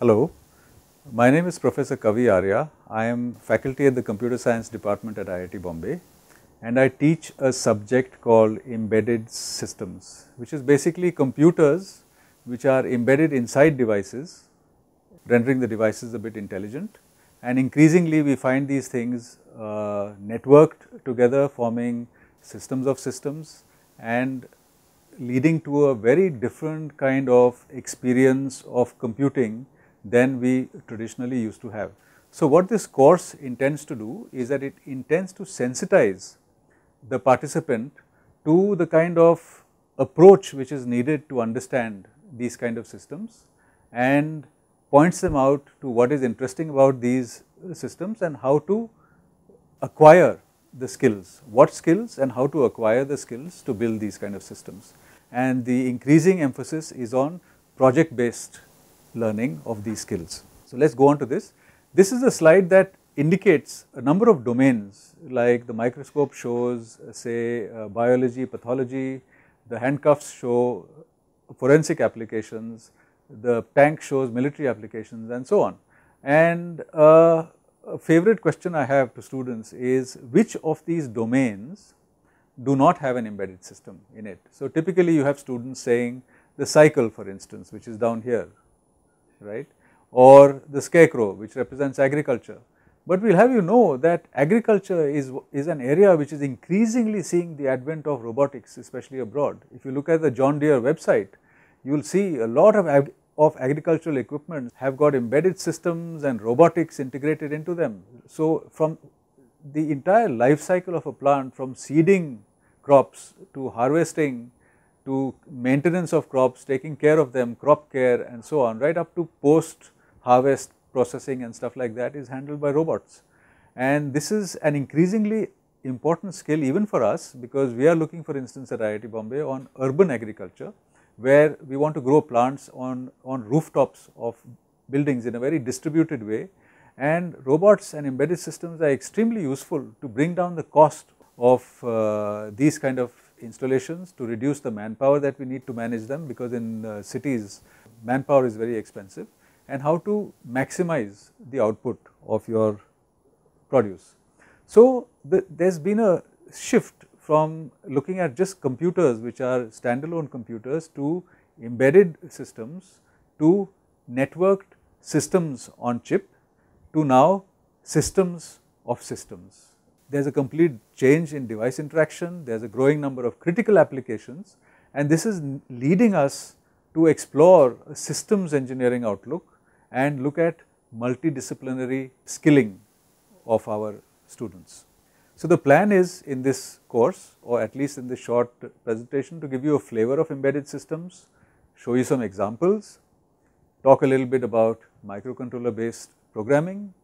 Hello, my name is Professor Kavi Arya. I am faculty at the Computer Science Department at IIT Bombay and I teach a subject called embedded systems which is basically computers which are embedded inside devices rendering the devices a bit intelligent and increasingly we find these things uh, networked together forming systems of systems and leading to a very different kind of experience of computing than we traditionally used to have. So, what this course intends to do is that it intends to sensitize the participant to the kind of approach which is needed to understand these kind of systems and points them out to what is interesting about these systems and how to acquire the skills, what skills and how to acquire the skills to build these kind of systems. And the increasing emphasis is on project based learning of these skills. So, let us go on to this. This is a slide that indicates a number of domains like the microscope shows say uh, biology, pathology, the handcuffs show forensic applications, the tank shows military applications and so on. And uh, a favorite question I have to students is which of these domains do not have an embedded system in it. So, typically you have students saying the cycle for instance which is down here right or the scarecrow which represents agriculture. But we will have you know that agriculture is, is an area which is increasingly seeing the advent of robotics especially abroad. If you look at the John Deere website you will see a lot of, ag of agricultural equipment have got embedded systems and robotics integrated into them. So, from the entire life cycle of a plant from seeding crops to harvesting to maintenance of crops, taking care of them, crop care and so on right up to post harvest processing and stuff like that is handled by robots. And this is an increasingly important skill even for us because we are looking for instance at IIT Bombay on urban agriculture where we want to grow plants on, on rooftops of buildings in a very distributed way and robots and embedded systems are extremely useful to bring down the cost of uh, these kind of installations to reduce the manpower that we need to manage them because in uh, cities manpower is very expensive and how to maximize the output of your produce. So, the, there has been a shift from looking at just computers which are standalone computers to embedded systems to networked systems on chip to now systems of systems there is a complete change in device interaction, there is a growing number of critical applications and this is leading us to explore systems engineering outlook and look at multidisciplinary skilling of our students. So, the plan is in this course or at least in this short presentation to give you a flavor of embedded systems, show you some examples, talk a little bit about microcontroller based programming,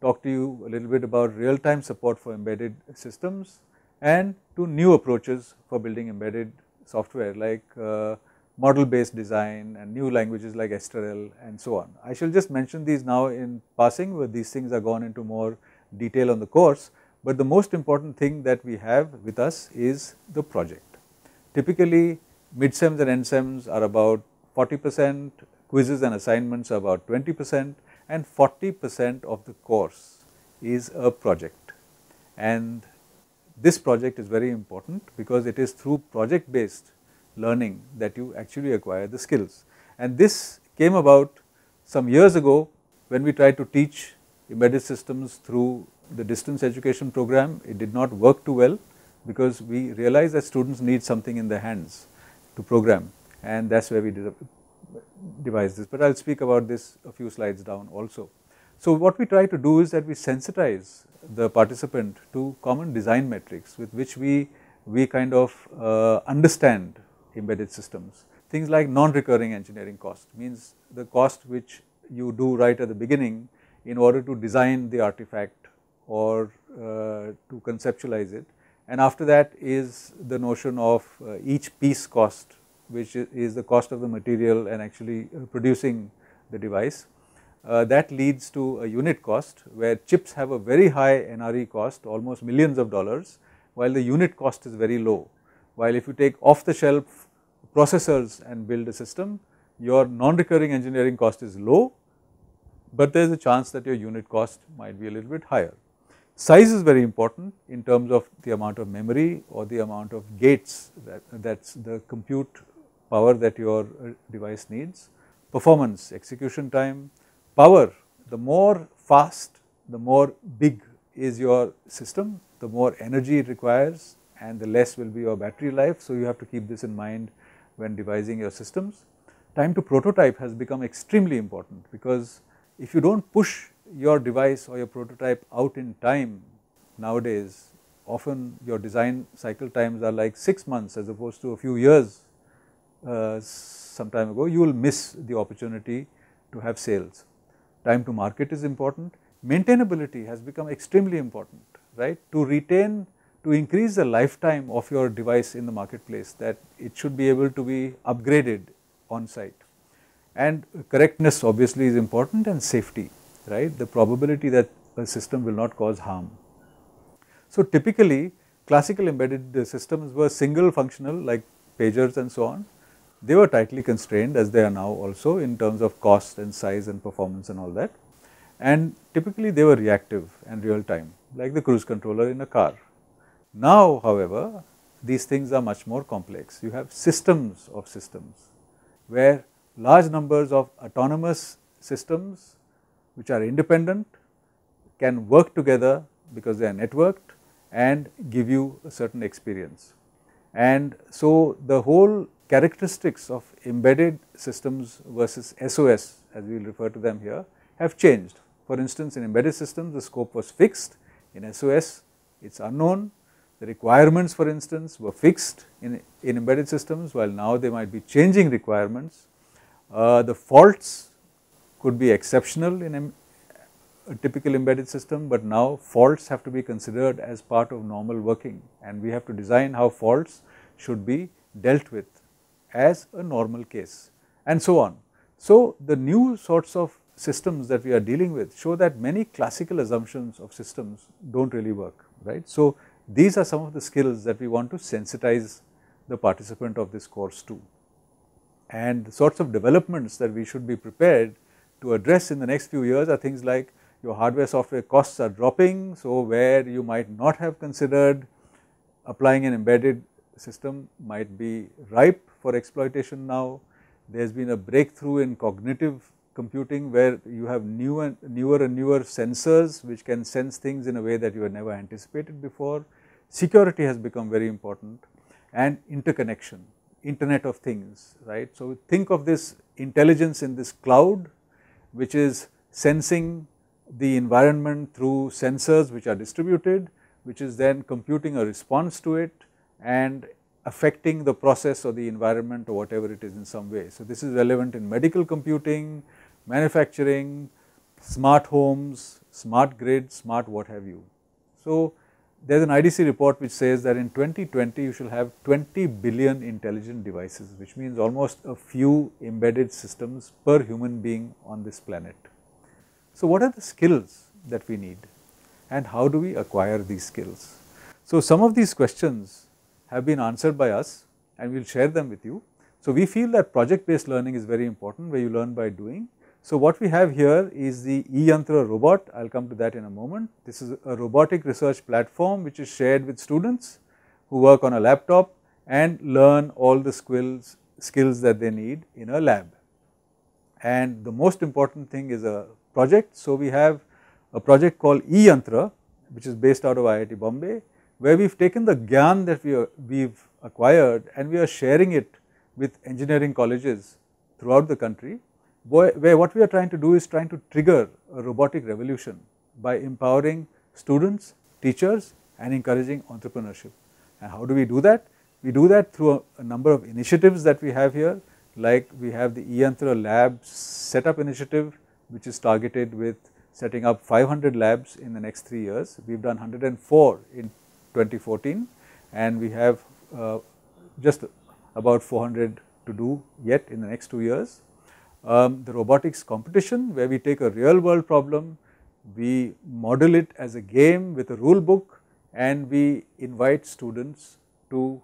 talk to you a little bit about real time support for embedded systems and to new approaches for building embedded software like uh, model based design and new languages like Esterel and so on. I shall just mention these now in passing where these things are gone into more detail on the course, but the most important thing that we have with us is the project. Typically midsems and endsems are about 40 percent, quizzes and assignments are about 20 percent and 40 percent of the course is a project. And this project is very important because it is through project based learning that you actually acquire the skills. And this came about some years ago when we tried to teach embedded systems through the distance education program. It did not work too well because we realized that students need something in their hands to program and that is where we did devise this, but I will speak about this a few slides down also. So, what we try to do is that we sensitize the participant to common design metrics with which we, we kind of uh, understand embedded systems. Things like non-recurring engineering cost means the cost which you do right at the beginning in order to design the artifact or uh, to conceptualize it and after that is the notion of uh, each piece cost which is the cost of the material and actually uh, producing the device. Uh, that leads to a unit cost where chips have a very high NRE cost almost millions of dollars while the unit cost is very low. While if you take off the shelf processors and build a system your non-recurring engineering cost is low but there is a chance that your unit cost might be a little bit higher. Size is very important in terms of the amount of memory or the amount of gates that that's the compute power that your uh, device needs. Performance, execution time, power, the more fast, the more big is your system, the more energy it requires and the less will be your battery life. So, you have to keep this in mind when devising your systems. Time to prototype has become extremely important because if you do not push your device or your prototype out in time nowadays, often your design cycle times are like 6 months as opposed to a few years uh, some time ago, you will miss the opportunity to have sales. Time to market is important. Maintainability has become extremely important, right. To retain, to increase the lifetime of your device in the marketplace that it should be able to be upgraded on site. And correctness obviously is important and safety, right, the probability that a system will not cause harm. So typically classical embedded systems were single functional like pagers and so on. They were tightly constrained as they are now also in terms of cost and size and performance and all that. And typically they were reactive and real time like the cruise controller in a car. Now however, these things are much more complex. You have systems of systems where large numbers of autonomous systems which are independent can work together because they are networked and give you a certain experience. And so the whole characteristics of embedded systems versus SOS as we will refer to them here have changed. For instance, in embedded systems the scope was fixed, in SOS it is unknown, the requirements for instance were fixed in, in embedded systems while now they might be changing requirements. Uh, the faults could be exceptional in a typical embedded system, but now faults have to be considered as part of normal working and we have to design how faults should be dealt with as a normal case and so on. So, the new sorts of systems that we are dealing with show that many classical assumptions of systems do not really work, right. So, these are some of the skills that we want to sensitize the participant of this course to and the sorts of developments that we should be prepared to address in the next few years are things like your hardware software costs are dropping. So, where you might not have considered applying an embedded system might be ripe for exploitation now. There has been a breakthrough in cognitive computing where you have new and newer and newer sensors which can sense things in a way that you had never anticipated before. Security has become very important and interconnection, internet of things, right. So, think of this intelligence in this cloud which is sensing the environment through sensors which are distributed, which is then computing a response to it and affecting the process or the environment or whatever it is in some way. So, this is relevant in medical computing, manufacturing, smart homes, smart grid, smart what have you. So, there is an IDC report which says that in 2020 you shall have 20 billion intelligent devices which means almost a few embedded systems per human being on this planet. So, what are the skills that we need and how do we acquire these skills? So, some of these questions have been answered by us and we will share them with you. So, we feel that project based learning is very important where you learn by doing. So, what we have here is the eYantra robot, I will come to that in a moment. This is a robotic research platform which is shared with students who work on a laptop and learn all the skills, skills that they need in a lab. And the most important thing is a project. So, we have a project called eYantra which is based out of IIT Bombay where we have taken the gyan that we, we have acquired and we are sharing it with engineering colleges throughout the country where what we are trying to do is trying to trigger a robotic revolution by empowering students, teachers and encouraging entrepreneurship. And how do we do that? We do that through a, a number of initiatives that we have here like we have the eYantra lab setup initiative which is targeted with setting up 500 labs in the next 3 years. We have done 104 in 2014 and we have uh, just about 400 to do yet in the next 2 years. Um, the robotics competition where we take a real world problem, we model it as a game with a rule book and we invite students to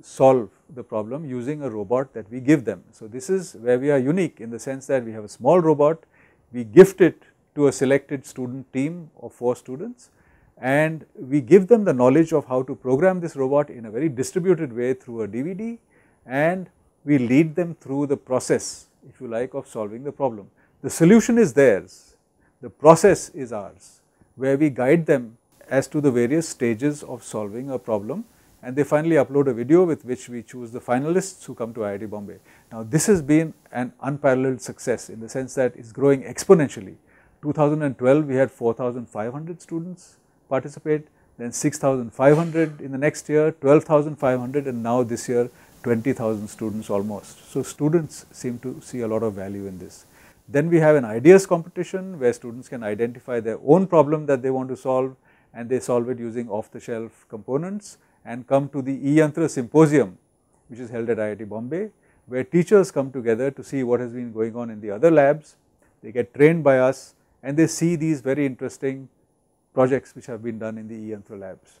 solve the problem using a robot that we give them. So, this is where we are unique in the sense that we have a small robot, we gift it to a selected student team of 4 students and we give them the knowledge of how to program this robot in a very distributed way through a DVD and we lead them through the process if you like of solving the problem. The solution is theirs, the process is ours where we guide them as to the various stages of solving a problem and they finally upload a video with which we choose the finalists who come to IIT Bombay. Now this has been an unparalleled success in the sense that it's growing exponentially. 2012 we had 4500 students participate, then 6500 in the next year, 12500 and now this year 20,000 students almost. So students seem to see a lot of value in this. Then we have an ideas competition where students can identify their own problem that they want to solve and they solve it using off the shelf components and come to the eYantra symposium which is held at IIT Bombay where teachers come together to see what has been going on in the other labs. They get trained by us and they see these very interesting projects which have been done in the eYantra labs.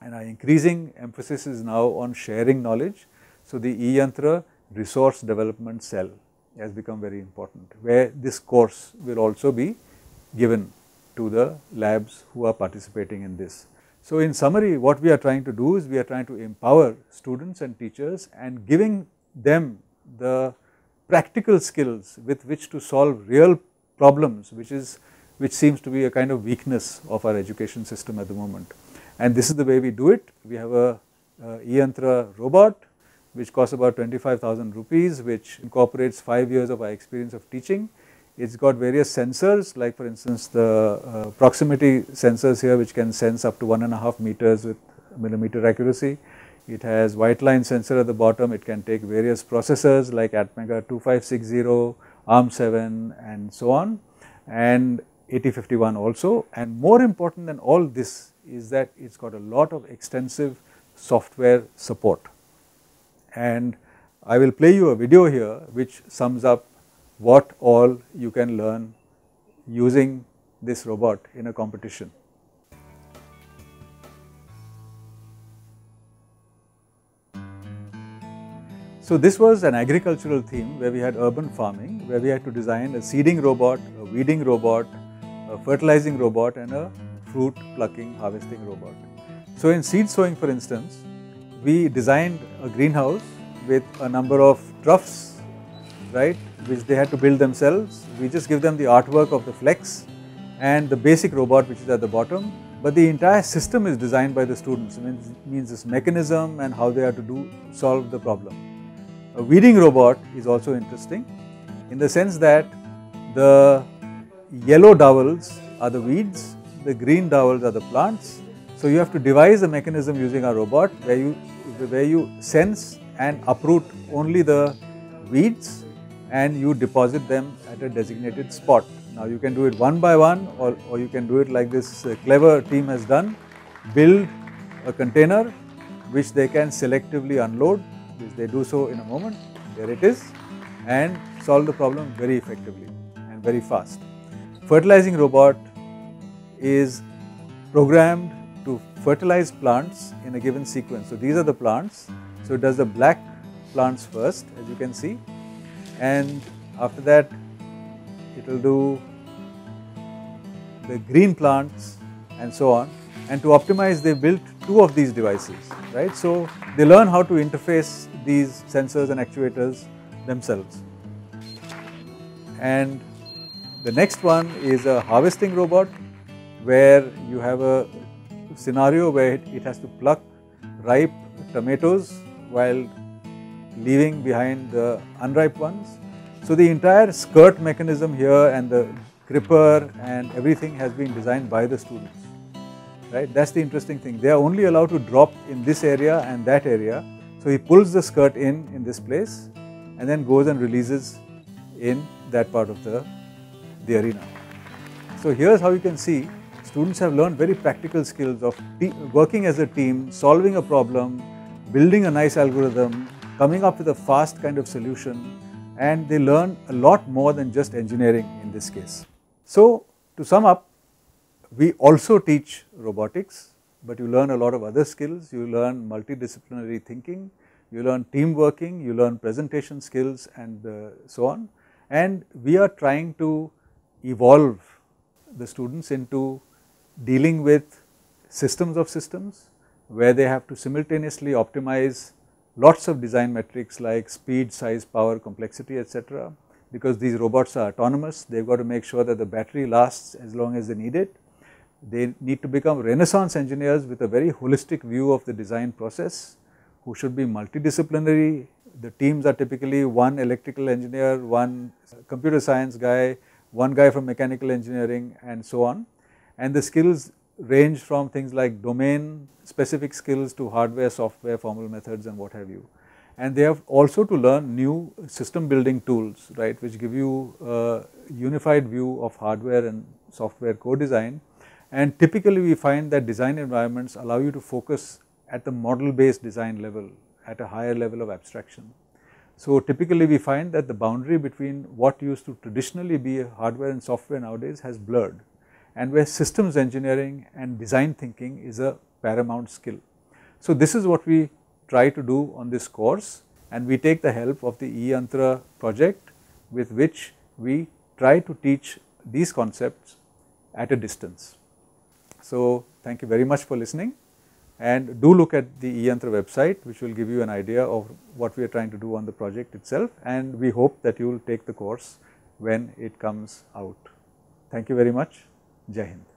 And our increasing emphasis is now on sharing knowledge. So the eYantra resource development cell has become very important where this course will also be given to the labs who are participating in this. So in summary what we are trying to do is we are trying to empower students and teachers and giving them the practical skills with which to solve real problems which is which seems to be a kind of weakness of our education system at the moment. And this is the way we do it. We have a, a eYantra robot which costs about 25,000 rupees which incorporates 5 years of our experience of teaching. It's got various sensors like for instance the uh, proximity sensors here which can sense up to one and a half meters with millimeter accuracy. It has white line sensor at the bottom, it can take various processors like Atmega 2560, ARM7 and so on and 8051 also and more important than all this is that it has got a lot of extensive software support and I will play you a video here which sums up what all you can learn using this robot in a competition. So this was an agricultural theme where we had urban farming, where we had to design a seeding robot, a weeding robot, a fertilizing robot and a fruit plucking harvesting robot. So in seed sowing for instance, we designed a greenhouse with a number of troughs, right, which they had to build themselves. We just give them the artwork of the flex and the basic robot which is at the bottom, but the entire system is designed by the students, it means, means this mechanism and how they are to do solve the problem. A weeding robot is also interesting in the sense that the yellow dowels are the weeds, the green dowels are the plants. So you have to devise a mechanism using a robot where you where you sense and uproot only the weeds and you deposit them at a designated spot. Now you can do it one by one or, or you can do it like this uh, clever team has done, build a container which they can selectively unload, which they do so in a moment, there it is and solve the problem very effectively and very fast. Fertilizing robot is programmed to fertilize plants in a given sequence. So these are the plants. So it does the black plants first as you can see and after that it will do the green plants and so on and to optimize they built two of these devices right. So they learn how to interface these sensors and actuators themselves and the next one is a harvesting robot where you have a scenario where it, has to pluck ripe tomatoes while leaving behind the unripe ones. So the entire skirt mechanism here and the gripper and everything has been designed by the students, right. That is the interesting thing. They are only allowed to drop in this area and that area. So he pulls the skirt in in this place and then goes and releases in that part of the the arena. So here's how you can see students have learned very practical skills of working as a team, solving a problem, building a nice algorithm, coming up with a fast kind of solution and they learn a lot more than just engineering in this case. So to sum up, we also teach robotics, but you learn a lot of other skills, you learn multidisciplinary thinking, you learn team working, you learn presentation skills and uh, so on and we are trying to evolve the students into dealing with systems of systems where they have to simultaneously optimize lots of design metrics like speed, size, power, complexity etc. because these robots are autonomous they have got to make sure that the battery lasts as long as they need it. They need to become renaissance engineers with a very holistic view of the design process who should be multidisciplinary. The teams are typically one electrical engineer, one computer science guy, one guy from mechanical engineering and so on. And the skills range from things like domain specific skills to hardware, software, formal methods and what have you. And they have also to learn new system building tools, right, which give you a unified view of hardware and software co-design. And typically we find that design environments allow you to focus at the model based design level at a higher level of abstraction. So typically we find that the boundary between what used to traditionally be hardware and software nowadays has blurred and where systems engineering and design thinking is a paramount skill. So this is what we try to do on this course and we take the help of the eYantra project with which we try to teach these concepts at a distance. So thank you very much for listening and do look at the eYantra website which will give you an idea of what we are trying to do on the project itself and we hope that you will take the course when it comes out. Thank you very much. Jai Hind.